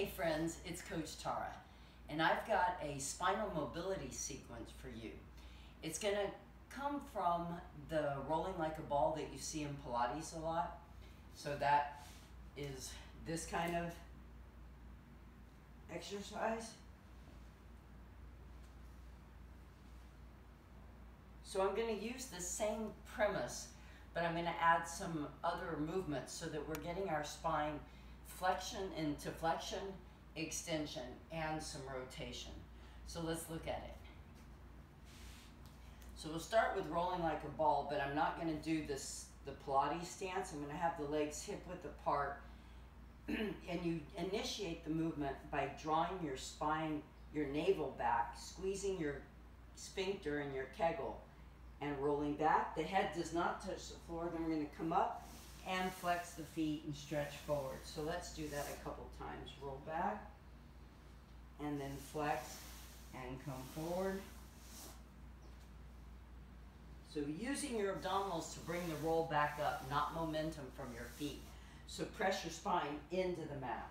Hey friends, it's Coach Tara, and I've got a spinal mobility sequence for you. It's gonna come from the rolling like a ball that you see in Pilates a lot. So that is this kind of exercise. So I'm gonna use the same premise, but I'm gonna add some other movements so that we're getting our spine flexion into flexion, extension, and some rotation. So let's look at it. So we'll start with rolling like a ball, but I'm not gonna do this the Pilates stance. I'm gonna have the legs hip width apart, and you initiate the movement by drawing your spine, your navel back, squeezing your sphincter and your kegel, and rolling back. The head does not touch the floor. Then we're gonna come up, and flex the feet and stretch forward. So let's do that a couple times. Roll back and then flex and come forward. So using your abdominals to bring the roll back up, not momentum from your feet. So press your spine into the mat.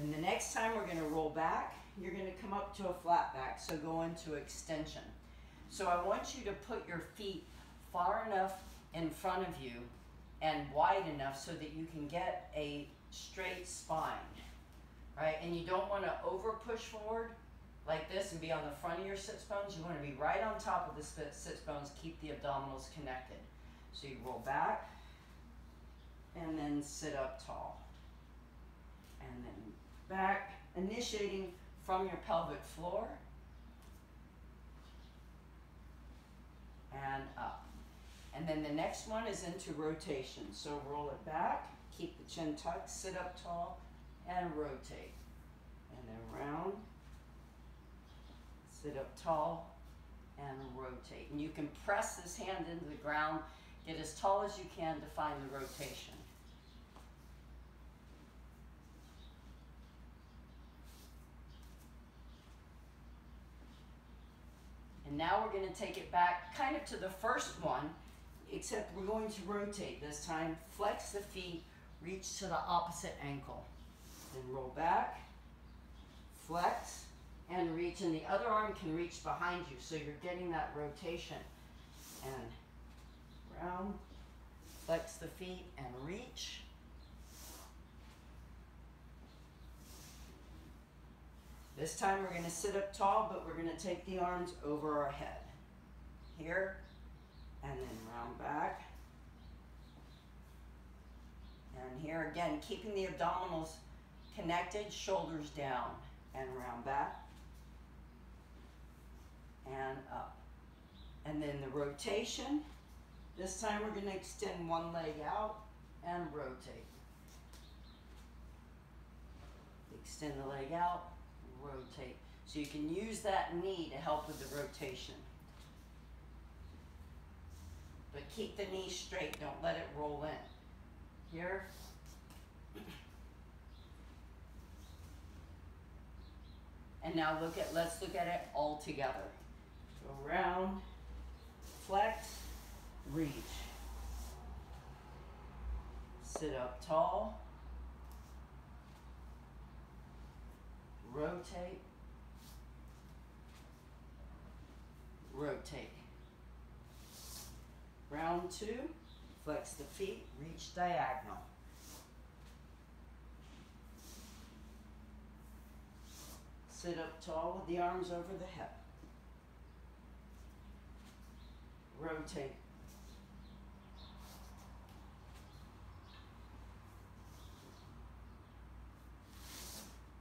And the next time we're gonna roll back, you're gonna come up to a flat back, so go into extension. So I want you to put your feet far enough in front of you and wide enough so that you can get a straight spine, right? And you don't want to over push forward like this and be on the front of your sits bones. You want to be right on top of the sits bones, keep the abdominals connected. So you roll back and then sit up tall. And then back, initiating from your pelvic floor and up. And then the next one is into rotation. So roll it back, keep the chin tucked, sit up tall, and rotate. And then round, sit up tall, and rotate. And you can press this hand into the ground, get as tall as you can to find the rotation. And now we're going to take it back kind of to the first one, except we're going to rotate this time. Flex the feet, reach to the opposite ankle. Then roll back, flex, and reach. And the other arm can reach behind you, so you're getting that rotation. And round, flex the feet, and reach. This time we're going to sit up tall, but we're going to take the arms over our head. Here, and then round back. And here again, keeping the abdominals connected, shoulders down, and round back, and up. And then the rotation, this time we're gonna extend one leg out and rotate. Extend the leg out, rotate. So you can use that knee to help with the rotation. But keep the knee straight, don't let it roll in. Here. And now look at, let's look at it all together. Go round, flex, reach. Sit up tall. Rotate. Rotate. Round two, flex the feet, reach diagonal. Sit up tall with the arms over the hip. Rotate.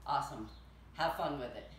Awesome. Have fun with it.